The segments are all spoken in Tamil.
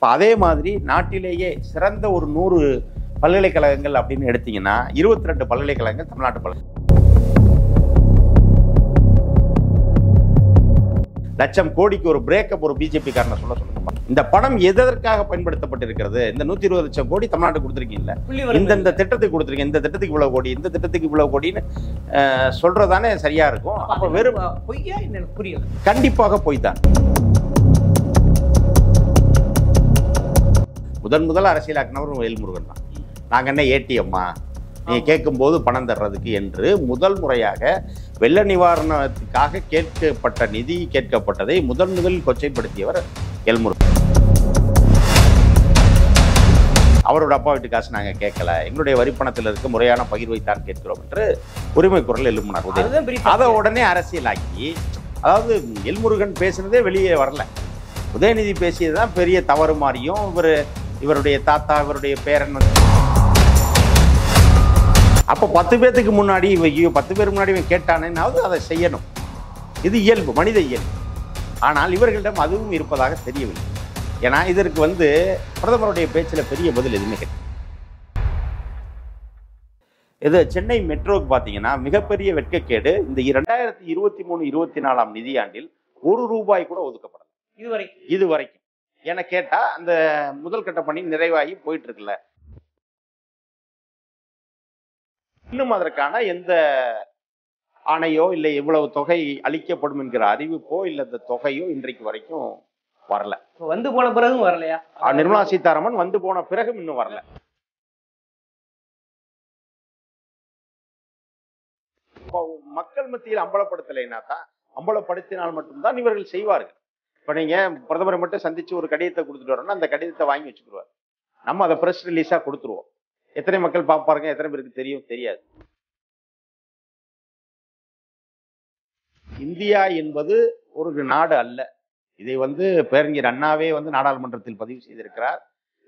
இப்போ அதே மாதிரி நாட்டிலேயே சிறந்த ஒரு நூறு பல்கலைக்கழகங்கள் அப்படின்னு எடுத்தீங்கன்னா இருபத்தி ரெண்டு பல்கலைக்கழகங்கள் தமிழ்நாட்டு பல்கலை லட்சம் கோடிக்கு ஒரு பிரேக்கப் ஒரு பிஜேபி காரனை சொல்ல சொல்லுங்க. இந்த பணம் எதற்காக பயன்படுத்தப்பட்டிருக்கிறது? இந்த நூத்தி இருபது லட்சம் கோடி தமிழ்நாட்டு கொடுத்துருக்கீங்கல்ல. இந்த இந்த திட்டத்துக்கு கொடுத்துருக்கீங்க. இந்த திட்டத்துக்கு இவ்வளவு கோடி இந்த திட்டத்துக்கு இவ்வளவு கோடின்னு சொல்றதானே சரியா இருக்கும். அப்ப வெறும் பொய்யா புரியல. கண்டிப்பாக போய் தான் முதன் முதல் அரசியலாக்கினவர் வேல்முருகன் தான். நாங்க என்ன ஏடிஎம்மா? நீங்க கேட்கும்போது பணம் தர்றதுக்கு என்று முதல் முறையாக வெள்ள நிவாரணத்துக்காக கேட்கப்பட்ட நிதி கேட்கப்பட்டதை முதன் முதலில் கொச்சைப்படுத்தியவர் எல்முருகன். அவரோட அப்பா வீட்டு காசு நாங்க கேட்கல. எங்களுடைய வரிப்பணத்தில் இருக்க முறையான பகிர்வைத்தான் கேட்கிறோம் என்று உரிமை குரல் எழுப்பினார் அதை உடனே அரசியலாக்கி அதாவது எல்முருகன் பேசுனதே வெளியே வரல. உதயநிதி பேசியது தான் பெரிய தவறு மாதிரியும் இவர் இவருடைய தாத்தா இவருடைய பேரன் வந்து. அப்போ பத்து பேர்த்துக்கு முன்னாடி இவன் ஐயோ பத்து பேருக்கு முன்னாடி இவன் கேட்டானேனாவது அதை செய்யணும். இது இயல்பு மனித இயல்பு. ஆனால் இவர்களிடம் அதுவும் இருப்பதாக தெரியவில்லை. ஏன்னா இதற்கு வந்து பிரதமருடைய பேச்சில் பெரிய பதில் எதுவுமே இது சென்னை மெட்ரோக்கு பார்த்தீங்கன்னா மிகப்பெரிய வெட்கக்கேடு. இந்த இரண்டாயிரத்தி இருபத்தி மூணு இருபத்தி நாலாம் நிதியாண்டில் ஒரு ரூபாய் கூட ஒதுக்கப்படல. இதுவரை. இது வரைக்கும் என கேட்டா அந்த முதல் கட்ட பணி நிறைவாகி போயிட்டு இருக்குல்ல இன்னும் அதற்கான எந்த ஆணையோ இல்லை இவ்வளவு தொகை அளிக்கப்படும் என்கிற அறிவிப்போ இல்லை இந்த தொகையோ இன்றைக்கு வரைக்கும் வரல. வந்து போன பிறகும் வரலையா? நிர்மலா சீதாராமன் வந்து போன பிறகும் இன்னும் வரல. மக்கள் மத்தியில் அம்பலப்படுத்தலைன்னா தான் அம்பலப்படுத்தினால் மட்டும்தான் இவர்கள் செய்வார்கள். இப்போ நீங்க பிரதமரை மட்டும் சந்திச்சு ஒரு கடிதத்தை கொடுத்துட்டு வரோம்னா அந்த கடிதத்தை வாங்கி வச்சுக்கிடுவார். நம்ம அதை ப்ரெஸ் ரிலீஸா கொடுத்துருவோம். எத்தனை மக்கள் பார்ப்பாருங்க எத்தனை பேருக்கு தெரியும் தெரியாது. இந்தியா என்பது ஒரு நாடு அல்ல. இதை வந்து பேரறிஞர் அண்ணாவே வந்து நாடாளுமன்றத்தில் பதிவு செய்திருக்கிறார்.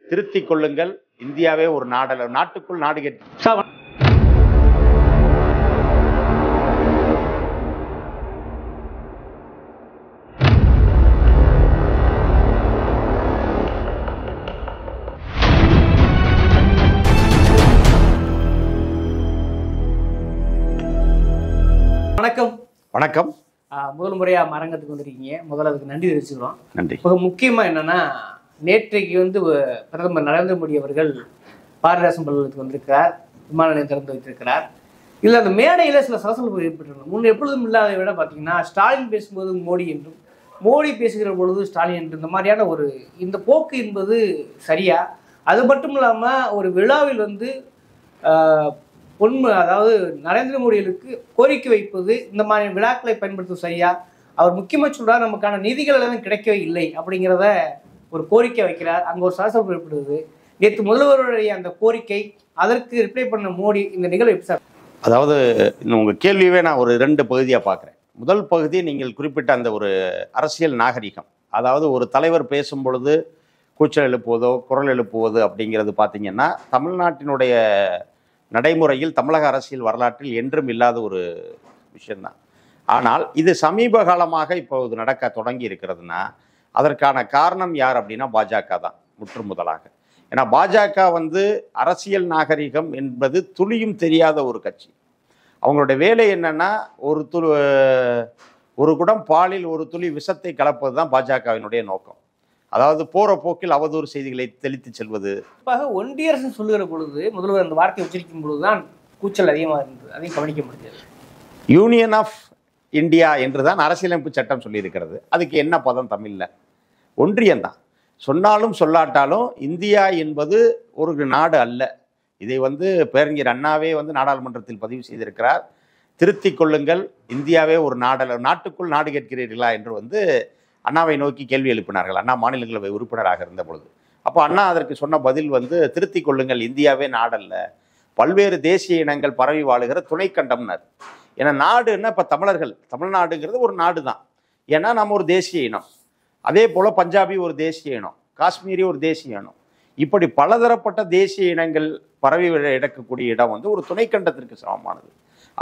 திருத்திக் கொள்ளுங்கள் இந்தியாவே ஒரு நாடல்ல நாட்டுக்குள் நாடு கேட்டு வணக்கம். முதல் முறையா மரங்கத்துக்கு வந்திருக்கீங்க. முதல்ல அதுக்கு நன்றி தெரிவிச்சுக்கிறோம். நன்றி. மிக முக்கியமா என்னன்னா நேற்றைக்கு வந்து பிரதமர் நரேந்திர மோடி அவர்கள் பாரதிதாசன் பல்கலைக்கு வந்திருக்கிறார். விமான நிலையம் திறந்து வைத்திருக்கிறார். இதுல அந்த மேடையில சில சலசலப்பு ஏற்பட்டிருந்தது. முன் எப்பொழுதும் இல்லாத விட பாத்தீங்கன்னா ஸ்டாலின் பேசும்போது மோடி என்றும் மோடி பேசுகிற பொழுது ஸ்டாலின் என்று இந்த மாதிரியான ஒரு இந்த போக்கு என்பது சரியா? அது மட்டும் இல்லாம ஒரு விழாவில் வந்து பொன்மு அதாவது நரேந்திர மோடிகளுக்கு கோரிக்கை வைப்பது இந்த மாதிரி விழாக்களை பயன்படுத்தும் சரியா? அவர் முக்கியமாக சொல்றார் நமக்கான நிதிகள் எல்லாம் கிடைக்கவே இல்லை அப்படிங்கிறத ஒரு கோரிக்கை வைக்கிறார். அங்கே ஒரு சலசலப்பு ஏற்படுது. நேற்று முதல்வருடைய அந்த கோரிக்கை அதற்கு ரிப்ளை பண்ண மோடி இந்த நிகழ்வு சார்? அதாவது இன்னும் உங்கள் கேள்வியவே நான் ஒரு ரெண்டு பகுதியாக பார்க்குறேன். முதல் பகுதி நீங்கள் குறிப்பிட்ட அந்த ஒரு அரசியல் நாகரிகம். அதாவது ஒரு தலைவர் பேசும் பொழுது கூச்சல் எழுப்புவதோ குரல் எழுப்புவது அப்படிங்கிறது பார்த்தீங்கன்னா தமிழ்நாட்டினுடைய நடைமுறையில் தமிழக அரசியல் வரலாற்றில் என்றும் இல்லாத ஒரு விஷயம்தான். ஆனால் இது சமீப காலமாக இப்போது நடக்க தொடங்கி இருக்கிறதுனா அதற்கான காரணம் யார் அப்படின்னா பாஜக தான் முற்று முதலாக ஏன்னா பாஜக வந்து அரசியல் நாகரிகம் என்பது துளியும் தெரியாத ஒரு கட்சி. அவங்களுடைய வேலை என்னன்னா ஒரு துளி ஒரு குடம் பாலில் ஒரு துளி விஷத்தை கலப்பது தான் பாஜகவினுடைய நோக்கம். அதாவது போற போக்கில் அவதூறு செய்திகளை தெளித்து செல்வது. ஒன்றிய அரசு சொல்லுகிற பொழுது முதல்வர் அந்த வார்த்தையை உச்சரிக்கும் பொழுதுதான் கூச்சல் அதிகமாக இருந்தது. அதையும் கவனிக்க முடியாது. யூனியன் ஆஃப் இந்தியா என்று தான் அரசியலமைப்பு சட்டம் சொல்லியிருக்கிறது. அதுக்கு என்ன பதம் தமிழில்? ஒன்றியம்தான். சொன்னாலும் சொல்லாட்டாலும் இந்தியா என்பது ஒரு நாடு அல்ல. இதை வந்து பேரறிஞர் அண்ணாவே வந்து நாடாளுமன்றத்தில் பதிவு செய்திருக்கிறார். திருத்திக் கொள்ளுங்கள் இந்தியாவே ஒரு நாடல்ல நாட்டுக்குள் நாடு கேட்கிறீர்களா என்று வந்து அண்ணாவை நோக்கி கேள்வி எழுப்பினார்கள். அண்ணா மாநிலங்களவை உறுப்பினராக இருந்த பொழுது அப்போ அண்ணா அதற்கு சொன்ன பதில் வந்து திருத்திக் கொள்ளுங்கள் இந்தியாவே நாடல்ல. பல்வேறு தேசிய இனங்கள் பரவி வாழுகிற துணைக்கண்டம்னர். ஏன்னா நாடுன்னா இப்போ தமிழர்கள். தமிழ்நாடுங்கிறது ஒரு நாடு தான் ஏன்னா நம்ம ஒரு தேசிய இனம். அதே போல் பஞ்சாபி ஒரு தேசிய இனம். காஷ்மீரி ஒரு தேசிய இனம். இப்படி பலதரப்பட்ட தேசிய இனங்கள் பரவி இடக்கக்கூடிய இடம் வந்து ஒரு துணைக்கண்டத்திற்கு சமமானது.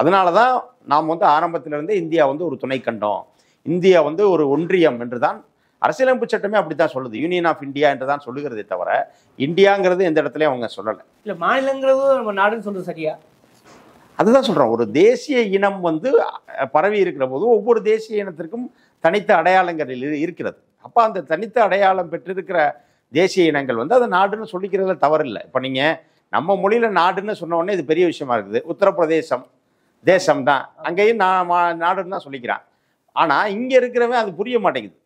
அதனால தான் நாம் வந்து ஆரம்பத்திலிருந்தே இந்தியா வந்து ஒரு துணைக்கண்டம். இந்தியா வந்து ஒரு ஒன்றியம் என்று தான் அரசியலமைப்பு சட்டமே அப்படித்தான் சொல்லுது. யூனியன் ஆஃப் இந்தியா என்று தான் சொல்லுகிறதே தவிர இந்தியாங்கிறது எந்த இடத்துலயும் அவங்க சொல்லலை. இல்ல மாநிலங்கிறது நம்ம நாடுன்னு சொல்றது சரியா? அதுதான் சொல்றோம். ஒரு தேசிய இனம் வந்து பரவி இருக்கிற போது ஒவ்வொரு தேசிய இனத்திற்கும் தனித்த அடையாளங்கள் இரு- இருக்கிறது. அப்ப அந்த தனித்த அடையாளம் பெற்றிருக்கிற தேசிய இனங்கள் வந்து அதை நாடுன்னு சொல்லிக்கிறதுல தவறில்லை. இப்போ நீங்க நம்ம மொழியில நாடுன்னு சொன்ன உடனே இது பெரிய விஷயமா இருக்குது. உத்தரப்பிரதேசம் தேசம் தான் அங்கேயும் நான் நாடுன்னு தான் சொல்லிக்கிறான் ஆனா இங்க இருக்கிறவன் அது புரிய மாட்டேங்குது.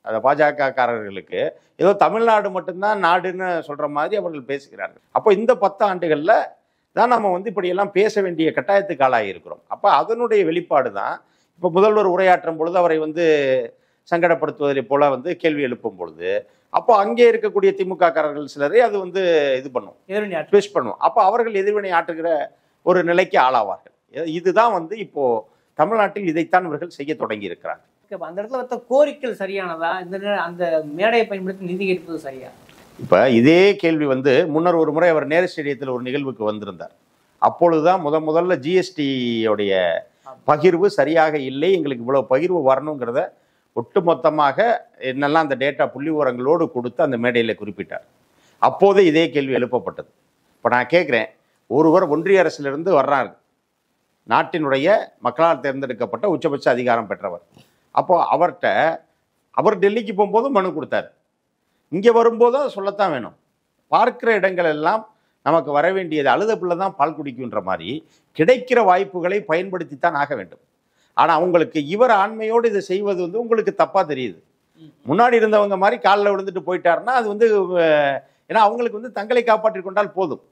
அந்த பாஜக காரர்களுக்கு ஏதோ தமிழ்நாடு மட்டும்தான் நாடுன்னு சொல்ற மாதிரி அவர்கள் பேசுகிறார்கள். அப்போ இந்த பத்து ஆண்டுகள்ல தான் நம்ம வந்து இப்படியெல்லாம் பேச வேண்டிய கட்டாயத்துக்கு ஆளாகி இருக்கிறோம். அப்போ அதனுடைய வெளிப்பாடு தான் இப்போ முதல்வர் உரையாற்றும் பொழுது அவரை வந்து சங்கடப்படுத்துவதை போல வந்து கேள்வி எழுப்பும் பொழுது அப்போ அங்கே இருக்கக்கூடிய திமுக காரர்கள் சிலரை அது வந்து இது பண்ணும். ஆட்சி ட்விஸ்ட் பண்ணும். அப்போ அவர்கள் எதிர்வினை ஆற்றுகிற ஒரு நிலைக்கு ஆளாவார்கள். இது- இதுதான் வந்து இப்போ தமிழ்நாட்டில் இதைத்தான் இவர்கள் செய்ய தொடங்கி இருக்கிறாங்க அப்ப அந்த இடத்துல வைத்த கோரிக்கைகள் சரியானதா? இந்த அந்த மேடையை பயன்படுத்தி நிதி கேட்பது சரியா? இப்போ இதே கேள்வி வந்து முன்னர் ஒரு முறை அவர் நேரு ஸ்டேடியத்தில் ஒரு நிகழ்வுக்கு வந்திருந்தார். அப்பொழுதுதான் முத முதல்ல ஜிஎஸ்டியோடைய பகிர்வு சரியாக இல்லை எங்களுக்கு இவ்வளவு பகிர்வு வரணுங்கிறத ஒட்டுமொத்தமாக என்னெல்லாம் அந்த டேட்டா புள்ளி விவரங்களோடு கொடுத்து அந்த மேடையில் குறிப்பிட்டார். அப்போதே இதே கேள்வி எழுப்பப்பட்டது. இப்போ நான் கேட்குறேன் ஒருவர் ஒன்றிய அரசிலிருந்து வர்றாரு. நாட்டினுடைய மக்களால் தேர்ந்தெடுக்கப்பட்ட உச்சபட்ச அதிகாரம் பெற்றவர். அப்போ அவர்கிட்ட அவர் டெல்லிக்கு போகும்போதும் மனு கொடுத்தார். இங்கே வரும்போதும் அதை சொல்லத்தான் வேணும். பார்க்கிற இடங்கள் எல்லாம் நமக்கு வர வேண்டியது அழுத பிள்ளை தான் பால் குடிக்குன்ற மாதிரி கிடைக்கிற வாய்ப்புகளை பயன்படுத்தித்தான் ஆக வேண்டும். ஆனால் அவங்களுக்கு இவர் ஆண்மையோடு இதை செய்வது வந்து உங்களுக்கு தப்பாக தெரியுது. முன்னாடி இருந்தவங்க மாதிரி காலில் விழுந்துட்டு போயிட்டாருன்னா அது வந்து ஏன்னா அவங்களுக்கு வந்து தங்களை காப்பாற்றிக் கொண்டால் போதும்.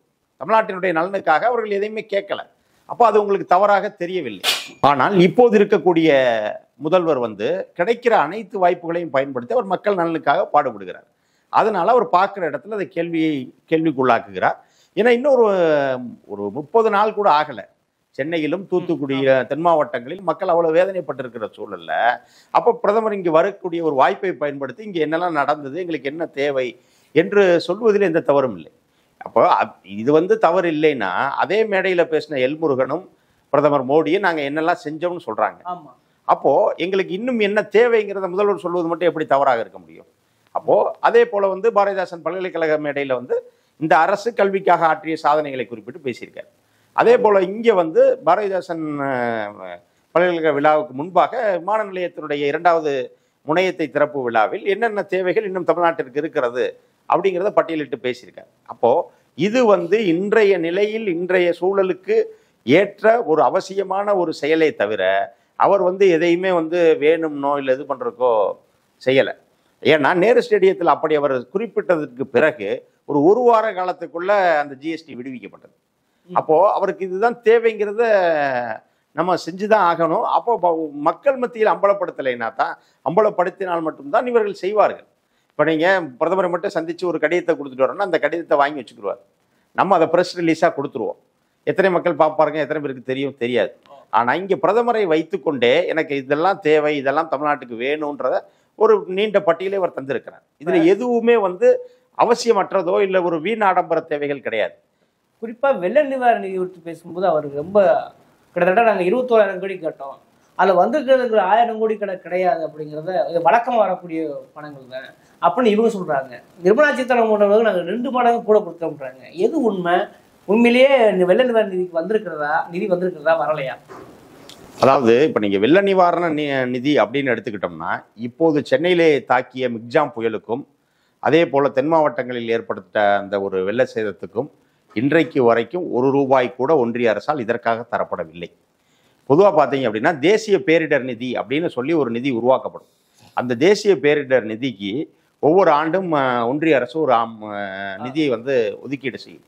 தமிழ்நாட்டினுடைய நலனுக்காக அவர்கள் எதையுமே கேட்கல. அப்போ அது உங்களுக்கு தவறாக தெரியவில்லை. ஆனால் இப்போது இருக்கக்கூடிய முதல்வர் வந்து கிடைக்கிற அனைத்து வாய்ப்புகளையும் பயன்படுத்தி அவர் மக்கள் நலனுக்காக பாடுபடுகிறார். அதனால அவர் பார்க்குற இடத்துல அதை கேள்வியை கேள்விக்குள்ளாக்குகிறார். ஏன்னா இன்னொரு ஒரு முப்பது நாள் கூட ஆகலை. சென்னையிலும் தூத்துக்குடி தென் மாவட்டங்களில் மக்கள் அவ்வளவு வேதனைப்பட்டிருக்கிற சூழல்ல அப்போ பிரதமர் இங்கு வரக்கூடிய ஒரு வாய்ப்பை பயன்படுத்தி இங்கே என்னெல்லாம் நடந்தது எங்களுக்கு என்ன தேவை என்று சொல்வதில் எந்த தவறும் இல்லை. அப்போ அப்- இது வந்து தவறு இல்லைன்னா அதே மேடையில் பேசின எல்முருகனும் பிரதமர் மோடியும் நாங்கள் என்னெல்லாம் செஞ்சோம்னு சொல்றாங்க. ஆமா. அப்போ எங்களுக்கு இன்னும் என்ன தேவைங்கிறத முதல்வர் சொல்வது மட்டும் எப்படி தவறாக இருக்க முடியும்? அப்போ அதே போல வந்து பாரதிதாசன் பல்கலைக்கழக மேடையில் வந்து இந்த அரசு கல்விக்காக ஆற்றிய சாதனைகளை குறிப்பிட்டு பேசியிருக்காரு. அதே போல இங்கே வந்து பாரதிதாசன் பல்கலைக்கழக விழாவுக்கு முன்பாக விமான நிலையத்தினுடைய இரண்டாவது முனையத்தை திறப்பு விழாவில் என்னென்ன தேவைகள் இன்னும் தமிழ்நாட்டிற்கு இருக்கிறது அப்படிங்கிறத பட்டியலிட்டு பேசியிருக்காரு. அப்போ இது வந்து இன்றைய நிலையில் இன்றைய சூழலுக்கு ஏற்ற ஒரு அவசியமான ஒரு செயலை தவிர அவர் வந்து எதையுமே வந்து வேணும்னோ இல்லை இது பண்ணுறக்கோ செய்யலை. ஏன்னா நேரு ஸ்டேடியத்தில் அப்படி அவர் குறிப்பிட்டதற்கு பிறகு ஒரு ஒரு வார காலத்துக்குள்ள அந்த ஜிஎஸ்டி விடுவிக்கப்பட்டது. அப்போ அவருக்கு இதுதான் தேவைங்கிறத நம்ம செஞ்சுதான் ஆகணும். அப்போ மக்கள் மத்தியில் அம்பலப்படுத்தலைன்னா தான் அம்பலப்படுத்தினால் மட்டும்தான் இவர்கள் செய்வார்கள். இப்போ நீங்கள் பிரதமரை மட்டும் சந்திச்சு ஒரு கடிதத்தை கொடுத்துட்டு வரோம்னா அந்த கடிதத்தை வாங்கி வச்சுக்கிடுவார். நம்ம அதை ப்ரெஸ் ரிலீஸாக கொடுத்துருவோம். எத்தனை மக்கள் பார்ப்பாருங்க எத்தனை பேருக்கு தெரியும் தெரியாது. ஆனால் இங்கே பிரதமரை வைத்துக்கொண்டே எனக்கு இதெல்லாம் தேவை இதெல்லாம் தமிழ்நாட்டுக்கு வேணுன்றத ஒரு நீண்ட பட்டியலை அவர் தந்திருக்கிறார். இதில் எதுவுமே வந்து அவசியமற்றதோ இல்லை ஒரு வீண் ஆடம்பர தேவைகள் கிடையாது. குறிப்பா வெள்ள நிவாரண நிதி குறித்து பேசும்போது அவருக்கு ரொம்ப கிட்டத்தட்ட நாங்க இருபத்தோராயிரம் கோடி கேட்டோம். அதுல வந்திருக்கிறதுக்கு ஆயிரம் கோடி கிட கிடையாது அப்படிங்கிறத வழக்கமா வரக்கூடிய பணங்கள் தான் அப்படின்னு இவங்க சொல்கிறாங்க நிர்மலா சீதாராமன் போன்றவங்க ரெண்டு மடங்கு கூட கொடுத்தோம்ன்றாங்க. எது உண்மை? உண்மையிலேயே வெள்ள நிவாரண நிதிக்கு வந்திருக்கிறதா? நிதி வந்திருக்கிறதா? வரலையா? அதாவது இப்போ நீங்கள் வெள்ள நிவாரண நி- நிதி அப்படின்னு எடுத்துக்கிட்டோம்னா இப்போது சென்னையிலே தாக்கிய மிக்ஜாம் புயலுக்கும் அதே போல் தென் மாவட்டங்களில் ஏற்படுத்த அந்த ஒரு வெள்ள சேதத்துக்கும் இன்றைக்கு வரைக்கும் ஒரு ரூபாய் கூட ஒன்றிய அரசால் இதற்காக தரப்படவில்லை. பொதுவாக பார்த்தீங்க அப்படின்னா தேசிய பேரிடர் நிதி அப்படின்னு சொல்லி ஒரு நிதி உருவாக்கப்படும். அந்த தேசிய பேரிடர் நிதிக்கு ஒவ்வொரு ஆண்டும் ஒன்றிய அரசு ஒரு நிதியை வந்து ஒதுக்கீடு செய்யும்.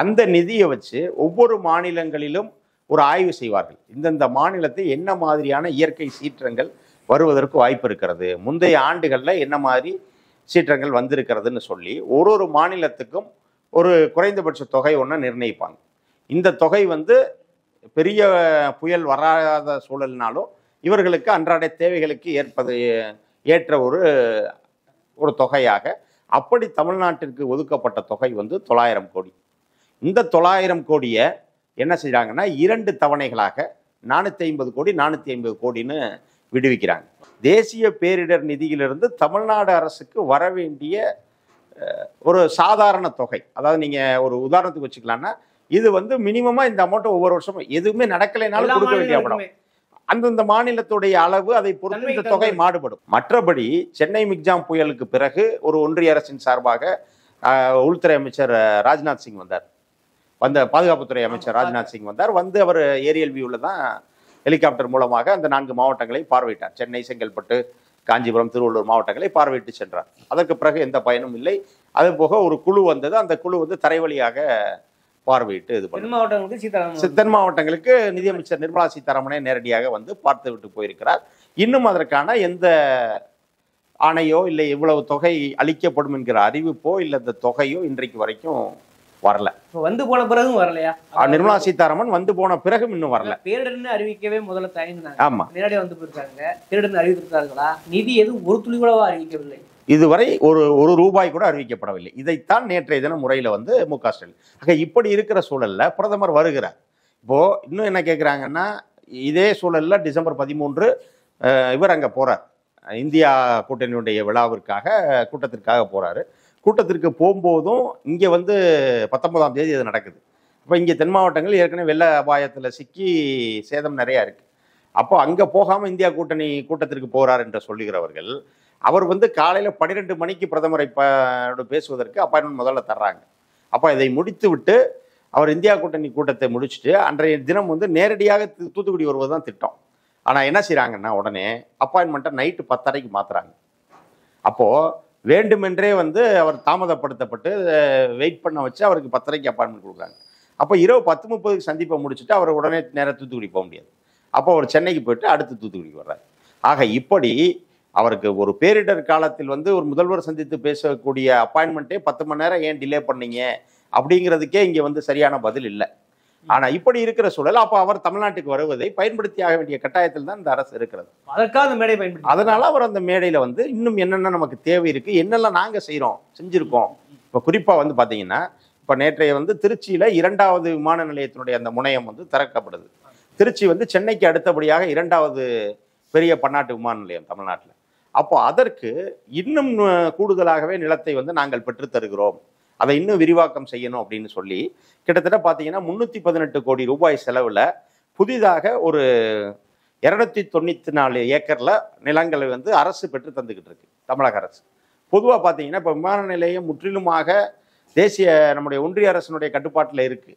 அந்த நிதியை வச்சு ஒவ்வொரு மாநிலங்களிலும் ஒரு ஆய்வு செய்வார்கள். இந்தந்த மாநிலத்தில் என்ன மாதிரியான இயற்கை சீற்றங்கள் வருவதற்கு வாய்ப்பு இருக்கிறது? முந்தைய ஆண்டுகளில் என்ன மாதிரி சீற்றங்கள் வந்திருக்கிறதுன்னு சொல்லி ஒரு ஒரு மாநிலத்துக்கும் ஒரு குறைந்தபட்ச தொகை ஒன்று நிர்ணயிப்பாங்க. இந்த தொகை வந்து பெரிய புயல் வராத சூழல்னாலும் இவர்களுக்கு அன்றாட தேவைகளுக்கு ஏற்பது ஏற்ற ஒரு ஒரு தொகையாக அப்படி தமிழ்நாட்டிற்கு ஒதுக்கப்பட்ட தொகை வந்து தொள்ளாயிரம் கோடி. இந்த தொள்ளாயிரம் கோடியை என்ன செய்கிறாங்கன்னா இரண்டு தவணைகளாக நானூற்றி ஐம்பது கோடி நானூற்றி ஐம்பது கோடின்னு விடுவிக்கிறாங்க. தேசிய பேரிடர் நிதியிலிருந்து தமிழ்நாடு அரசுக்கு வர வேண்டிய ஒரு சாதாரண தொகை. அதாவது நீங்க ஒரு உதாரணத்துக்கு வச்சுக்கலாம்னா இது வந்து மினிமமா இந்த அமௌண்ட் ஒவ்வொரு வருஷமும் எதுவுமே நடக்கலைனாலும் கொடுக்க வேண்டிய படம். அந்தந்த மாநிலத்துடைய அளவு அதை பொறுத்து இந்த தொகை. மாறுபடும். மற்றபடி சென்னை மிக்ஜாம் புயலுக்கு பிறகு ஒரு ஒன்றிய அரசின் சார்பாக உள்துறை அமைச்சர் ராஜ்நாத் சிங் வந்தார். வந்த பாதுகாப்புத்துறை அமைச்சர் ராஜ்நாத் சிங் வந்தார். வந்து அவர் ஏரியல் வியூவில் தான் ஹெலிகாப்டர் மூலமாக அந்த நான்கு மாவட்டங்களை பார்வையிட்டார். சென்னை செங்கல்பட்டு காஞ்சிபுரம் திருவள்ளூர் மாவட்டங்களை பார்வையிட்டு சென்றார். அதற்கு பிறகு எந்த பயனும் இல்லை. அது போக ஒரு குழு வந்தது. அந்த குழு வந்து தரைவழியாக பார்வையிட்டு இது பண்ணு தென் மாவட்டங்களுக்கு நிதியமைச்சர் நிர்மலா சீதாராமனே நேரடியாக வந்து பார்த்து விட்டு போயிருக்கிறார். இன்னும் அதற்கான எந்த ஆணையோ இல்லை இவ்வளவு தொகை அளிக்கப்படும் என்கிற அறிவிப்போ இல்லை இந்த தொகையோ இன்றைக்கு வரைக்கும் வரல. இப்ப வந்து போன பிறகும் வரலையா? நிர்மலா சீதாராமன் வந்து போன பிறகும் இன்னும் வரல. பேரிடர்னு அறிவிக்கவே முதல்ல தயங்கினாங்க. ஆமா. நேரடியாக வந்து போயிருக்காங்க. பேரிடர்னு அறிவித்திருக்கார்களா நிதி எதுவும் ஒரு துளி கூடவா அறிவிக்கவில்லை. இதுவரை ஒரு ஒரு ரூபாய் கூட அறிவிக்கப்படவில்லை. இதைத்தான் நேற்றைய தினம் முறையில் வந்து மு க ஸ்டாலின். ஆக இப்படி இருக்கிற சூழலில் பிரதமர் வருகிறார். இப்போது இன்னும் என்ன கேட்குறாங்கன்னா இதே சூழலில் டிசம்பர் பதிமூன்று இவர் அங்கே போகிறார் இந்தியா கூட்டணியுடைய விழாவிற்காக கூட்டத்திற்காக போகிறாரு கூட்டத்திற்கு போகும்போதும் இங்கே வந்து பத்தொன்பதாம் தேதி அது நடக்குது. இப்போ இங்கே தென் மாவட்டங்கள் ஏற்கனவே வெள்ள அபாயத்தில் சிக்கி சேதம் நிறையா இருக்குது அப்போ அங்கே போகாமல் இந்தியா கூட்டணி கூட்டத்திற்கு போகிறார் என்று சொல்லுகிறவர்கள் அவர் வந்து காலையில் பன்னிரெண்டு மணிக்கு பிரதமரை பேசுவதற்கு அப்பாயின்மெண்ட் முதல்ல தர்றாங்க. அப்போ இதை முடித்து விட்டு அவர் இந்தியா கூட்டணி கூட்டத்தை முடிச்சுட்டு அன்றைய தினம் வந்து நேரடியாக தூ- தூத்துக்குடி வருவது தான் திட்டம். ஆனால் என்ன செய்கிறாங்கன்னா உடனே அப்பாயின்மெண்ட்டை நைட்டு பத்தரைக்கு மாற்றுறாங்க அப்போது வேண்டுமென்றே வந்து அவர் தாமதப்படுத்தப்பட்டு வெயிட் பண்ண வச்சு அவருக்கு பத்தரைக்கு அப்பாயின்மெண்ட் கொடுக்குறாங்க. அப்போ இரவு பத்து முப்பதுக்கு சந்திப்பை முடிச்சுட்டு அவர் உடனே நேராக தூத்துக்குடி போக முடியாது. அப்போ அவர் சென்னைக்கு போயிட்டு அடுத்து தூத்துக்குடிக்கு வர்றார். ஆக இப்படி அவருக்கு ஒரு பேரிடர் காலத்தில் வந்து ஒரு முதல்வர் சந்தித்து பேசக்கூடிய அப்பாயின்மெண்ட்டே பத்து மணி நேரம் ஏன் டிலே பண்ணீங்க? அப்படிங்கிறதுக்கே இங்கே வந்து சரியான பதில் இல்லை. ஆனால் இப்படி இருக்கிற சூழல் அப்போ அவர் தமிழ்நாட்டுக்கு வருவதை பயன்படுத்தி ஆக வேண்டிய கட்டாயத்தில் தான் இந்த அரசு இருக்கிறது. அதற்காக அந்த மேடை பயன்படுத்தி அதனால அவர் அந்த மேடையில் வந்து இன்னும் என்னென்ன நமக்கு தேவை இருக்கு என்னெல்லாம் நாங்கள் செய்கிறோம் செஞ்சுருக்கோம். இப்போ குறிப்பாக வந்து பார்த்தீங்கன்னா இப்போ நேற்றைய வந்து திருச்சியில் இரண்டாவது விமான நிலையத்தினுடைய அந்த முனையம் வந்து திறக்கப்படுது. திருச்சி வந்து சென்னைக்கு அடுத்தபடியாக இரண்டாவது பெரிய பன்னாட்டு விமான நிலையம் தமிழ்நாட்டில். அப்போ அதற்கு இன்னும் கூடுதலாகவே நிலத்தை வந்து நாங்கள் பெற்றுத்தருகிறோம் அதை இன்னும் விரிவாக்கம் செய்யணும் அப்படின்னு சொல்லி கிட்டத்தட்ட பார்த்தீங்கன்னா முந்நூற்றி பதினெட்டு கோடி ரூபாய் செலவில் புதிதாக ஒரு இரநூத்தி தொண்ணூற்றி நாலு ஏக்கரில் நிலங்களை வந்து அரசு பெற்று தந்துக்கிட்டு இருக்கு தமிழக அரசு. பொதுவாக பார்த்தீங்கன்னா இப்போ விமான நிலையம் முற்றிலுமாக தேசிய நம்முடைய ஒன்றிய அரசினுடைய கட்டுப்பாட்டில் இருக்கு.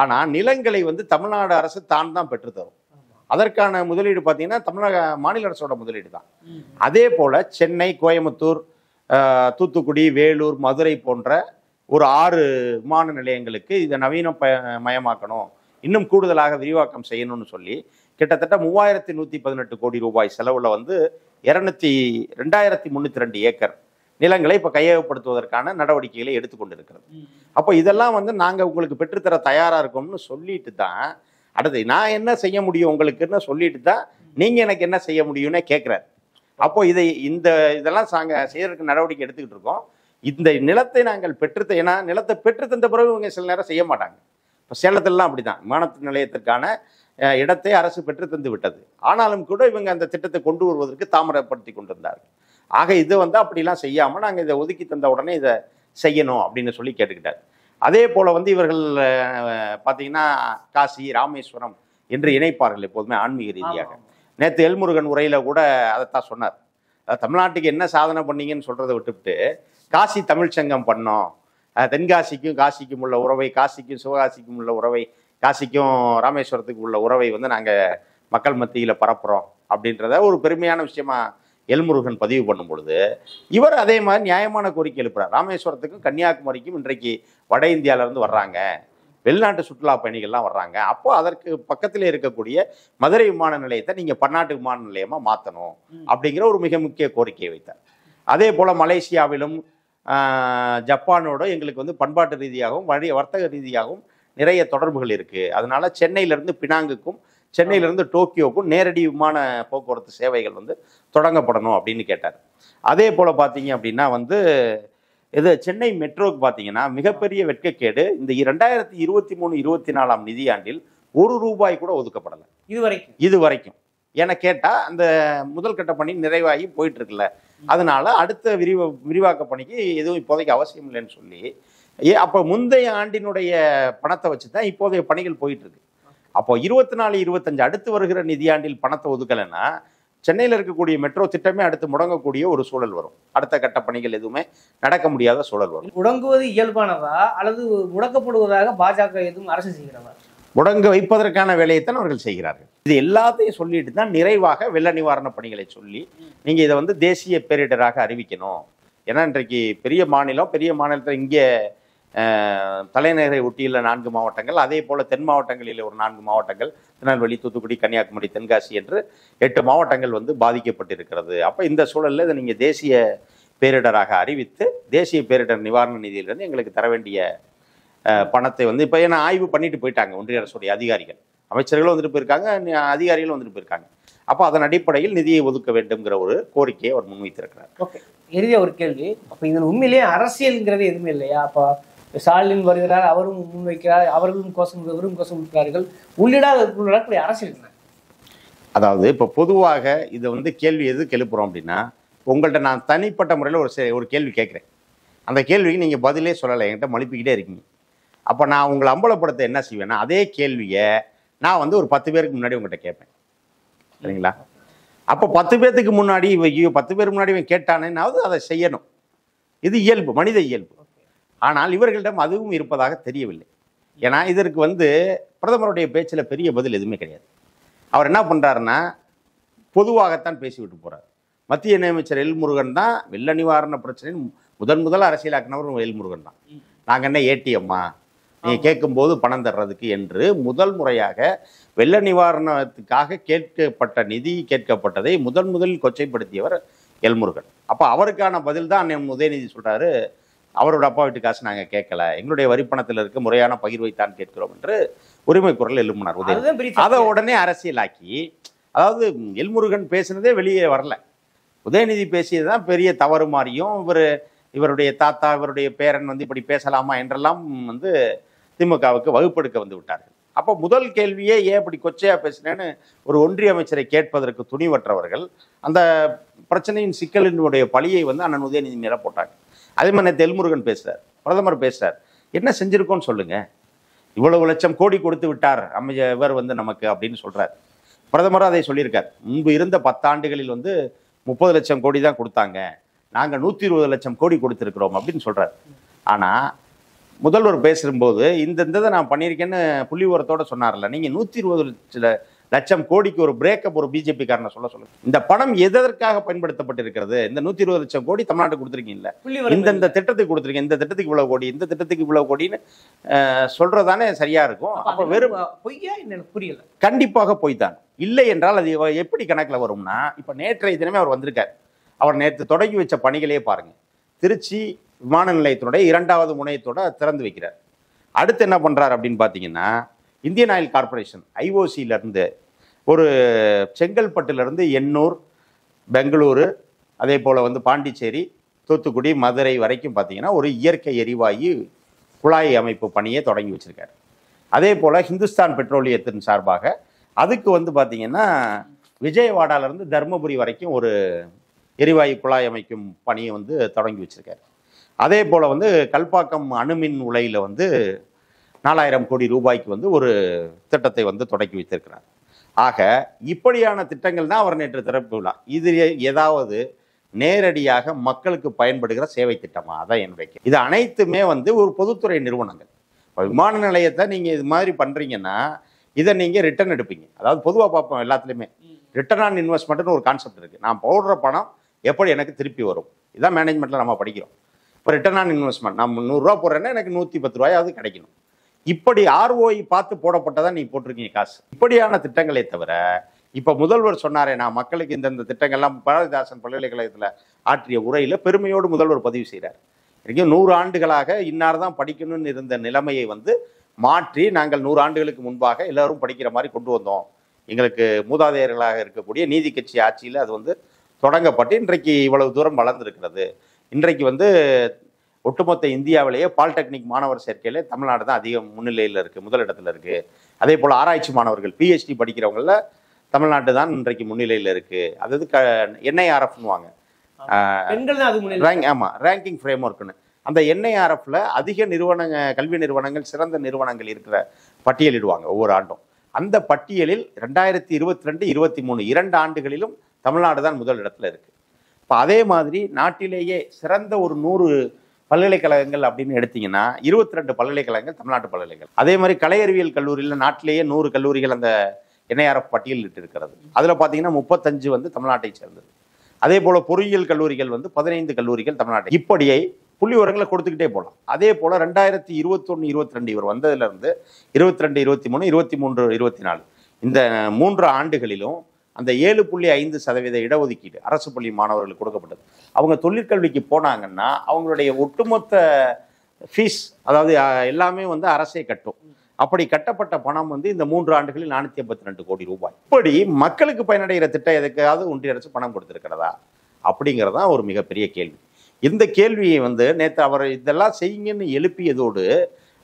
ஆனால் நிலங்களை வந்து தமிழ்நாடு அரசு தான் தான் பெற்றுத்தரும் அதற்கான முதலீடு பார்த்தீங்கன்னா தமிழக மாநில அரசோட முதலீடு தான். அதே போல சென்னை கோயம்புத்தூர் தூத்துக்குடி வேலூர் மதுரை போன்ற ஒரு ஆறு விமான நிலையங்களுக்கு இதை நவீன ப மயமாக்கணும். இன்னும் கூடுதலாக விரிவாக்கம் செய்யணும்னு சொல்லி கிட்டத்தட்ட மூவாயிரத்தி நூற்றி பதினெட்டு கோடி ரூபாய் செலவில் வந்து இரநூத்தி ரெண்டாயிரத்தி முந்நூற்றி ரெண்டு ஏக்கர் நிலங்களை இப்போ கையகப்படுத்துவதற்கான நடவடிக்கைகளை எடுத்துக்கொண்டிருக்கிறது. அப்போ இதெல்லாம் வந்து நாங்கள் உங்களுக்கு பெற்றுத்தர தயாராக இருக்கோம்னு சொல்லிட்டு தான் அடுத்து நான் என்ன செய்ய முடியும் உங்களுக்குன்னு சொல்லிட்டு தான் நீங்கள் எனக்கு என்ன செய்ய முடியும்னு கேட்குறாரு அப்போ இதை இந்த இதெல்லாம் நாங்கள் செய்யறதுக்கு நடவடிக்கை எடுத்துக்கிட்டு இருக்கோம். இந்த நிலத்தை நாங்கள் பெற்று ஏன்னா நிலத்தை பெற்று தந்த பிறகு இவங்க சில நேரம் செய்ய மாட்டாங்க. இப்போ சேலத்திலலாம் அப்படி தான் விமான நிலையத்திற்கான இடத்தை அரசு பெற்று தந்து விட்டது. ஆனாலும் கூட இவங்க அந்த திட்டத்தை கொண்டு வருவதற்கு தாமதப்படுத்தி கொண்டிருந்தார்கள். ஆக இது வந்து அப்படிலாம் செய்யாமல் நாங்கள் இதை ஒதுக்கி தந்த உடனே இதை செய்யணும் அப்படின்னு சொல்லி கேட்டுக்கிட்டார். அதே போல் வந்து இவர்கள் பார்த்தீங்கன்னா காசி ராமேஸ்வரம் என்று இணைப்பார்கள் எப்போதுமே ஆன்மீக ரீதியாக. நேற்று எல்முருகன் உரையில் கூட அதைத்தான் சொன்னார். தமிழ்நாட்டுக்கு என்ன சாதனை பண்ணீங்கன்னு சொல்கிறத விட்டுவிட்டு காசி தமிழ்ச்சங்கம் பண்ணோம். அஹ் தென்காசிக்கும் காசிக்கும் உள்ள உறவை காசிக்கும் சிவகாசிக்கும் உள்ள உறவை காசிக்கும் ராமேஸ்வரத்துக்கு உள்ள உறவை வந்து நாங்கள் மக்கள் மத்தியில் பரப்புகிறோம் அப்படின்றத ஒரு பெருமையான விஷயமா எல்முருகன் பதிவு பண்ணும் பொழுது இவர் அதே மாதிரி நியாயமான கோரிக்கை எழுப்புறார். ராமேஸ்வரத்துக்கும் கன்னியாகுமரிக்கும் இன்றைக்கு வட இந்தியால இருந்து வர்றாங்க. வெளிநாட்டு சுற்றுலா பயணிகள்லாம் வர்றாங்க. அப்போ அதற்கு பக்கத்தில் இருக்கக்கூடிய மதுரை விமான நிலையத்தை நீங்கள் பன்னாட்டு விமான நிலையமாக மாற்றணும் அப்படிங்கிற ஒரு மிக முக்கிய கோரிக்கையை வைத்தார். அதே போல் மலேசியாவிலும் ஜப்பானோட எங்களுக்கு வந்து பண்பாட்டு ரீதியாகவும் வழி வர்த்தக ரீதியாகவும் நிறைய தொடர்புகள் இருக்குது அதனால சென்னையிலேருந்து பினாங்குக்கும் சென்னையிலேருந்து டோக்கியோக்கும் நேரடி விமான போக்குவரத்து சேவைகள் வந்து தொடங்கப்படணும் அப்படின்னு கேட்டார். அதே போல் பார்த்தீங்க அப்படின்னா வந்து இது சென்னை மெட்ரோக்கு பார்த்தீங்கன்னா மிகப்பெரிய வெட்கக்கேடு. இந்த ரெண்டாயிரத்தி இருபத்தி மூணு இருபத்தி நாலாம் நிதியாண்டில் ஒரு ரூபாய் கூட ஒதுக்கப்படலை. இது வரைக்கும் இது வரைக்கும் என கேட்டா அந்த முதல் கட்ட பணி நிறைவாகி போயிட்டு இருக்குல்ல அதனால அடுத்த விரிவ விரிவாக்க பணிக்கு எதுவும் இப்போதைக்கு அவசியம் இல்லைன்னு சொல்லி ஏ அப்போ முந்தைய ஆண்டினுடைய பணத்தை வச்சு தான் இப்போதைய பணிகள் போயிட்டு இருக்கு அப்போ இருபத்தி நாலு இருபத்தஞ்சு அடுத்து வருகிற நிதியாண்டில் பணத்தை ஒதுக்கலைன்னா சென்னையில் இருக்கக்கூடிய மெட்ரோ திட்டமே அடுத்து முடங்கக்கூடிய ஒரு சூழல் வரும். அடுத்த கட்ட பணிகள் எதுவுமே நடக்க முடியாத சூழல் வரும். முடங்குவது இயல்பானதா அல்லது முடக்கப்படுவதாக பாஜக எதுவும் அரசு செய்கிறதா? முடங்க வைப்பதற்கான வேலையைத்தான் அவர்கள் செய்கிறார்கள். இது எல்லாத்தையும் சொல்லிட்டு தான் நிறைவாக வெள்ள நிவாரண பணிகளை சொல்லி நீங்க இதை வந்து தேசிய பேரிடராக அறிவிக்கணும். ஏன்னா இன்றைக்கு பெரிய மாநிலம் பெரிய மாநிலத்தில் இங்கே தலைநகரை ஒட்டியுள்ள நான்கு மாவட்டங்கள் அதே போல் தென் மாவட்டங்களில் ஒரு நான்கு மாவட்டங்கள் திருநெல்வேலி தூத்துக்குடி கன்னியாகுமரி தென்காசி என்று எட்டு மாவட்டங்கள் வந்து பாதிக்கப்பட்டிருக்கிறது. அப்போ இந்த சூழல்ல இதை நீங்கள் தேசிய பேரிடராக அறிவித்து தேசிய பேரிடர் நிவாரண நிதியிலிருந்து எங்களுக்கு தர வேண்டிய பணத்தை வந்து இப்போ ஏன்னா ஆய்வு பண்ணிட்டு போயிட்டாங்க ஒன்றிய அரசுடைய அதிகாரிகள். அமைச்சர்களும் வந்துட்டு போயிருக்காங்க அதிகாரிகளும் வந்துட்டு போயிருக்காங்க. அப்போ அதன் அடிப்படையில் நிதியை ஒதுக்க வேண்டும்ங்கிற ஒரு கோரிக்கையை அவர் முன்வைத்திருக்கிறார். ஓகே. இறுதியா ஒரு கேள்வி. அப்போ இதன் உண்மையிலேயே அரசியல்ங்கிறது எதுவுமே இல்லையா? அப்போ ஸ்டாலின் வருகிறார் அவரும் முன்வைக்கிறார் அவர்களும் கோஷம் இவரும் கோஷம் கொடுக்கிறார்கள். உள்ளிடாத நடக்கக்கூடிய அரசியல் என்ன? அதாவது இப்போ பொதுவாக இதை வந்து கேள்வி எது எழுப்புறோம் அப்படின்னா உங்கள்கிட்ட நான் தனிப்பட்ட முறையில் ஒரு செ- ஒரு கேள்வி கேட்குறேன். அந்த கேள்விக்கு நீங்கள் பதிலே சொல்லலை என்கிட்ட மழுப்பிக்கிட்டே இருக்கீங்க. அப்போ நான் உங்களை அம்பலப்படுத்த என்ன செய்வேன்னா அதே கேள்வியை நான் வந்து ஒரு பத்து பேருக்கு முன்னாடி உங்கள்கிட்ட கேட்பேன். சரிங்களா? அப்போ பத்து பேர்த்துக்கு முன்னாடி இவ ஐயோ பத்து பேருக்கு முன்னாடி இவன் கேட்டானேனாவது அதை செய்யணும். இது இயல்பு மனித இயல்பு. ஆனால் இவர்களிடம் அதுவும் இருப்பதாக தெரியவில்லை. ஏன்னா இதற்கு வந்து பிரதமருடைய பேச்சில் பெரிய பதில் எதுவுமே கிடையாது. அவர் என்ன பண்ணுறாருன்னா பொதுவாகத்தான் பேசிவிட்டு போறார். மத்திய இணையமைச்சர் எல் முருகன் தான் வெள்ள நிவாரண பிரச்சனையின் முதன் முதல் அரசியலாக்கினவர் எல் முருகன் தான். நாங்கள் என்ன ஏடிஎம்மா? நீங்கள் கேட்கும்போது பணம் தர்றதுக்கு என்று முதல் முறையாக வெள்ள நிவாரணத்துக்காக கேட்கப்பட்ட நிதி கேட்கப்பட்டதை முதன் முதலில் கொச்சைப்படுத்தியவர் எல் முருகன். அப்போ அவருக்கான பதில் தான் உதயநிதி சொல்றாரு அவரோட அப்பா வீட்டு காசு நாங்கள் கேட்கல. எங்களுடைய வரிப்பணத்தில் இருக்க முறையான பகிர்வைத்தான் கேட்கிறோம் என்று உரிமை குரல் எழுப்பினார் உதயநிதி அதை. உடனே அரசியலாக்கி அதாவது எல்முருகன் பேசினதே வெளியே வரல. உதயநிதி பேசியது தான் பெரிய தவறு மாதிரியும் இவர் இவருடைய தாத்தா இவருடைய பேரன் வந்து இப்படி பேசலாமா என்றெல்லாம் வந்து திமுகவுக்கு வகுப்பெடுக்க வந்து விட்டார்கள். அப்போ முதல் கேள்வியே ஏன் இப்படி கொச்சையா பேசினேன்னு ஒரு ஒன்றிய அமைச்சரை கேட்பதற்கு துணிவற்றவர்கள் அந்த பிரச்சனையின் சிக்கலினுடைய பழியை வந்து அண்ணன் உதயநிதி மேல போட்டாங்க. அதே மாதிரி நேத்து எல்முருகன் பேசுறார் பிரதமர் பேசுகிறார் என்ன செஞ்சுருக்கோன்னு சொல்லுங்கள் இவ்வளவு லட்சம் கோடி கொடுத்து விட்டார் அமைய இவர் வந்து நமக்கு அப்படின்னு சொல்கிறார் பிரதமர் அதை சொல்லியிருக்கார். முன்பு இருந்த பத்தாண்டுகளில் வந்து முப்பது லட்சம் கோடி தான் கொடுத்தாங்க. நாங்கள் நூற்றி இருபது லட்சம் கோடி கொடுத்துருக்குறோம் அப்படின்னு சொல்கிறார் ஆனால் முதல்வர் பேசும்போது இந்த இந்த இதை நான் பண்ணியிருக்கேன்னு புள்ளி உரத்தோடு சொன்னார்ல நீங்கள் நூற்றி இருபது லட்ச- லட்சம் கோடிக்கு ஒரு பிரேக்கப் ஒரு பிஜேபி காரனை சொல்ல சொல்லுங்க. இந்த பணம் எதற்காக பயன்படுத்தப்பட்டிருக்கிறது? இந்த நூத்தி இருபது லட்சம் கோடி தமிழ்நாட்டுக்கு கொடுத்துருக்கீங்கல்ல. இந்த இந்த திட்டத்துக்கு கொடுத்துருக்கீங்க. இந்த திட்டத்துக்கு இவ்வளவு கோடி இந்த திட்டத்துக்கு இவ்வளவு கோடின்னு சொல்றதானே சரியா இருக்கும். அப்ப வெறும் பொய்யா எனக்கு புரியல. கண்டிப்பாக போய்தான். இல்லை என்றால் அது எப்படி கணக்கில் வரும்னா இப்போ நேற்றைய தினமே அவர் வந்திருக்கார். அவர் நேற்று தொடங்கி வச்ச பணிகளே பாருங்க. திருச்சி விமான நிலையத்தினுடைய இரண்டாவது முனையத்தோட திறந்து வைக்கிறார். அடுத்து என்ன பண்றார் அப்படின்னு பார்த்தீங்கன்னா இந்தியன் ஆயில் கார்பரேஷன் ஐஓசியிலேருந்து ஒரு செங்கல்பட்டுலேருந்து எண்ணூர் பெங்களூரு அதே போல் வந்து பாண்டிச்சேரி தூத்துக்குடி மதுரை வரைக்கும் பார்த்தீங்கன்னா ஒரு இயற்கை எரிவாயு குழாய் அமைப்பு பணியை தொடங்கி வச்சுருக்காரு. அதே போல் ஹிந்துஸ்தான் பெட்ரோலியத்தின் சார்பாக அதுக்கு வந்து பார்த்திங்கன்னா விஜயவாடால இருந்து தருமபுரி வரைக்கும் ஒரு எரிவாயு குழாய் அமைக்கும் பணியை வந்து தொடங்கி வச்சுருக்காரு. அதே போல் வந்து கல்பாக்கம் அணுமின் உலையில் வந்து நாலாயிரம் கோடி ரூபாய்க்கு வந்து ஒரு திட்டத்தை வந்து தொடக்கி வைத்திருக்கிறார். ஆக இப்படியான திட்டங்கள் தான் அவர் நேற்று திறப்பு விழா. இது ஏதாவது நேரடியாக மக்களுக்கு பயன்படுகிற சேவை திட்டமா? அதான் என்னுடைய கேள்வி. இது அனைத்துமே வந்து ஒரு பொதுத்துறை நிறுவனங்கள். இப்போ விமான நிலையத்தை நீங்கள் இது மாதிரி பண்ணுறீங்கன்னா இதை நீங்கள் ரிட்டர்ன் எடுப்பீங்க. அதாவது பொதுவாக பார்ப்போம் எல்லாத்துலேயுமே. ரிட்டர்ன் ஆன் இன்வெஸ்ட்மெண்ட்னு ஒரு கான்செப்ட் இருக்குது நான் போடுற பணம் எப்படி எனக்கு திருப்பி வரும்? இதான் மேனேஜ்மெண்ட்டில் நம்ம படிக்கிறோம். இப்போ ரிட்டர்ன் ஆன் இன்வெஸ்ட்மெண்ட் நான் நூறுரூவா போடுறேன்னா எனக்கு நூற்றி பத்து ரூபாயாவது கிடைக்கணும். இப்படி ஆர்ஓஐ பார்த்து போடப்பட்டதான் நீ போட்டிருக்கீங்க காசு. இப்படியான திட்டங்களே தவிர இப்போ முதல்வர் சொன்னாரே நான் மக்களுக்கு இந்தந்த திட்டங்கள்லாம் பாரதிதாசன் பல்கலைக்கழகத்தில் ஆற்றிய உரையில் பெருமையோடு முதல்வர் பதிவு செய்கிறார் இன்றைக்கும் நூறு ஆண்டுகளாக இன்னார் தான் படிக்கணும்னு இருந்த நிலைமையை வந்து மாற்றி நாங்கள் நூறு ஆண்டுகளுக்கு முன்பாக எல்லாரும் படிக்கிற மாதிரி கொண்டு வந்தோம். எங்களுக்கு மூதாதையர்களாக இருக்கக்கூடிய நீதி கட்சி ஆட்சியில் அது வந்து தொடங்கப்பட்டு இன்றைக்கு இவ்வளவு தூரம் வளர்ந்திருக்கிறது. இன்றைக்கு வந்து ஒட்டுமொத்த இந்தியாவிலேயே பாலிடெக்னிக் மாணவர் சேர்க்கையில தமிழ்நாடு தான் அதிக முன்னிலையில் இருக்குது முதலிடத்தில் இருக்குது அதே போல் ஆராய்ச்சி மாணவர்கள் பிஹெச்டி படிக்கிறவங்கள தமிழ்நாட்டு தான் இன்றைக்கு முன்னிலையில் இருக்கு. அதாவது க என்ஐஆர்எஃப்னுவாங்க ரேங்க் ஆமாம் ரேங்கிங் ஃப்ரேம் ஒர்க்குன்னு அந்த என்ஐஆர்எஃப்ல அதிக நிறுவனங்க கல்வி நிறுவனங்கள் சிறந்த நிறுவனங்கள் இருக்கிற பட்டியலிடுவாங்க ஒவ்வொரு ஆண்டும். அந்த பட்டியலில் ரெண்டாயிரத்தி இருபத்தி ரெண்டு இருபத்தி மூணு இரண்டு ஆண்டுகளிலும் தமிழ்நாடு தான் முதல் இடத்துல இருக்கு. இப்போ அதே மாதிரி நாட்டிலேயே சிறந்த ஒரு நூறு பல்கலைக்கழகங்கள் அப்படின்னு எடுத்தீங்கன்னா இருபத்தி ரெண்டு பல்கலைக்கழகங்கள் தமிழ்நாட்டு பல்கலைக்கழகம். அதே மாதிரி கலை அறிவியல் கல்லூரியில் நாட்டிலேயே நூறு கல்லூரிகள் அந்த என்ஐஆர்எஃப் பட்டியலிட்டு இருக்கிறது அதில் பார்த்தீங்கன்னா முப்பத்தஞ்சு வந்து தமிழ்நாட்டை சேர்ந்தது. அதே போல் பொறியியல் கல்லூரிகள் வந்து பதினைந்து கல்லூரிகள் தமிழ்நாட்டை இப்படியே புள்ளி விவரங்களை கொடுத்துக்கிட்டே போகலாம் அதே போல் ரெண்டாயிரத்தி இருபத்தொன்று இருபத்தி ரெண்டு இவர் வந்ததுலேருந்து இருபத்தி ரெண்டு இருபத்தி மூணு இருபத்தி மூன்று இருபத்தி நாலு. இந்த மூன்று ஆண்டுகளிலும் அந்த ஏழு புள்ளி ஐந்து சதவீத இடஒதுக்கீடு அரசு பள்ளி மாணவர்களுக்கு கொடுக்கப்பட்டது. அவங்க தொழிற்கல்விக்கு போனாங்கன்னா அவங்களுடைய ஒட்டுமொத்த ஃபீஸ் அதாவது எல்லாமே வந்து அரசே கட்டும். அப்படி கட்டப்பட்ட பணம் வந்து இந்த மூன்று ஆண்டுகளில் நானூற்றி ஐம்பத்தி ரெண்டு கோடி ரூபாய். இப்படி மக்களுக்கு பயனடைகிற திட்டம் எதுக்காவது ஒன்றிய அரசு பணம் கொடுத்துருக்கிறதா? அப்படிங்கிறது தான் ஒரு மிகப்பெரிய கேள்வி. இந்த கேள்வியை வந்து நேற்று அவர் இதெல்லாம் செய்யுங்கன்னு எழுப்பியதோடு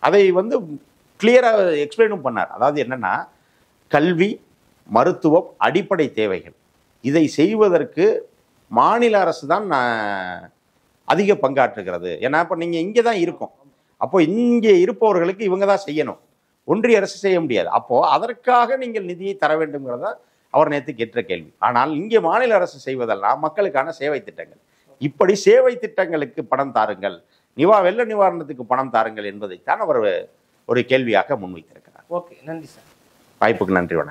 அதை வந்து கிளியராக எக்ஸ்பிளைனும் பண்ணார். அதாவது என்னென்னா கல்வி மருத்துவம் அடிப்படை தேவைகள். இதை செய்வதற்கு மாநில அரசு தான் அதிக பங்காற்றுகிறது. ஏன்னா இப்போ நீங்கள் இங்கே தான் இருக்கோம். அப்போ இங்கே இருப்பவர்களுக்கு இவங்க தான் செய்யணும். ஒன்றிய அரசு செய்ய முடியாது. அப்போ அதற்காக நீங்கள் நிதியை தர வேண்டும்ங்கிறத அவர் நேற்று கேட்ட கேள்வி. ஆனால் இங்கே மாநில அரசு செய்வதெல்லாம் மக்களுக்கான சேவை திட்டங்கள். இப்படி சேவை திட்டங்களுக்கு பணம் தாருங்கள். நிவா வெள்ள நிவாரணத்துக்கு பணம் தாருங்கள் என்பதைத்தான் அவர் ஒரு கேள்வியாக முன்வைத்திருக்கிறார். ஓகே நன்றி சார். வாய்ப்புக்கு நன்றி வணக்கம்.